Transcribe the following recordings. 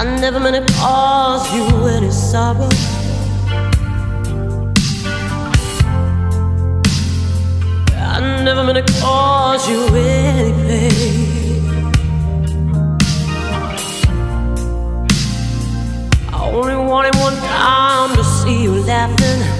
I never meant to cause you any sorrow. I never meant to cause you any pain. I only wanted one time to see you laughing.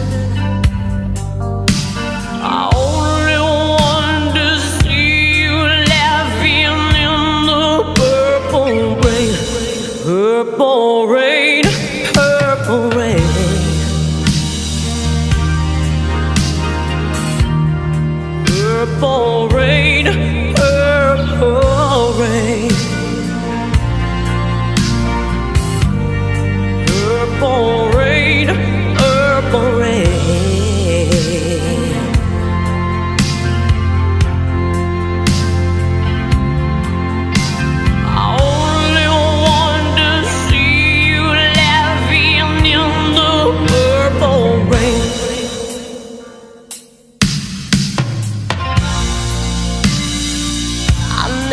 Purple rain,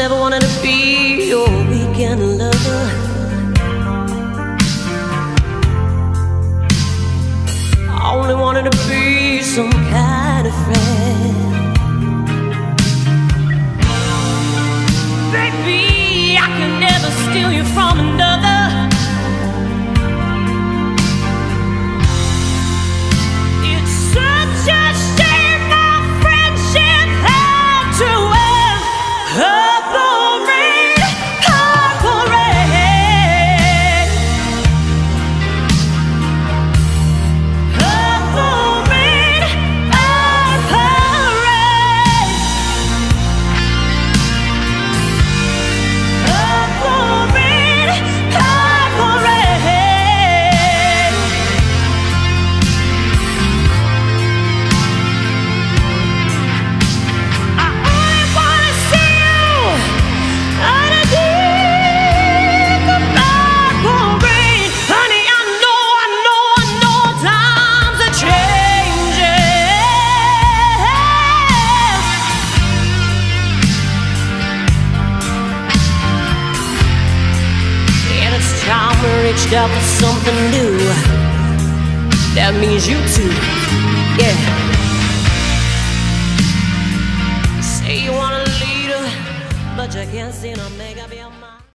never wanted to be your weekend lover. I only wanted to be some kind of friend. Reached out for something new. That means you too, yeah. Say you want a leader, but you can't seem to make up your mind.